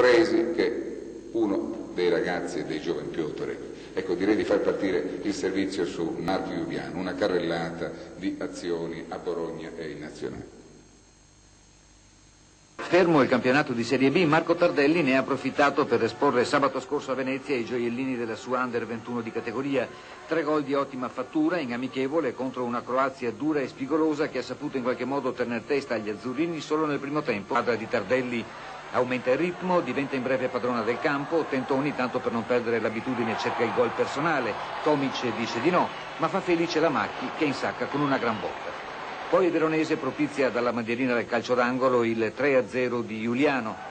Fresi che è uno dei ragazzi e dei giovani più autorevoli. Ecco, direi di far partire il servizio su Marco Giuliano, una carrellata di azioni a Bologna e in nazionale. Fermo il campionato di Serie B, Marco Tardelli ne ha approfittato per esporre sabato scorso a Venezia i gioiellini della sua Under 21 di categoria. Tre gol di ottima fattura in amichevole contro una Croazia dura e spigolosa che ha saputo in qualche modo tenere testa agli azzurrini solo nel primo tempo. La squadra di Tardelli aumenta il ritmo, diventa in breve padrona del campo, Tentoni tanto per non perdere l'abitudine cerca il gol personale, Tomic dice di no, ma fa felice la Macchi che insacca con una gran botta. Poi il Veronese propizia dalla bandierina del calcio d'angolo il 3-0 di Giuliano.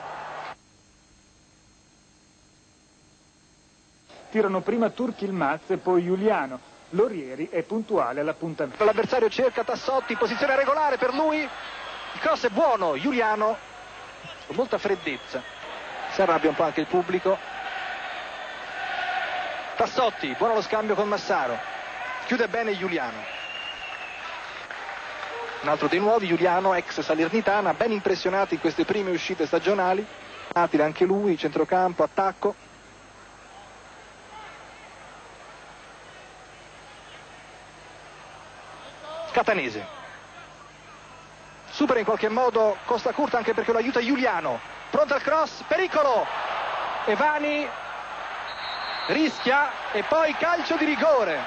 Tirano prima Turchi il Maz e poi Giuliano. Lorieri è puntuale all'appuntamento. L'avversario cerca Tassotti, posizione regolare per lui. Il cross è buono, Giuliano con molta freddezza. Si arrabbia un po' anche il pubblico. Tassotti, buono lo scambio con Massaro. Chiude bene Giuliano. Un altro dei nuovi, Giuliano, ex Salernitana, ben impressionati in queste prime uscite stagionali. Atile anche lui, centrocampo, attacco. Catanese. Supera in qualche modo Costa Curta anche perché lo aiuta Giuliano. Pronto al cross, pericolo! Evani rischia e poi calcio di rigore.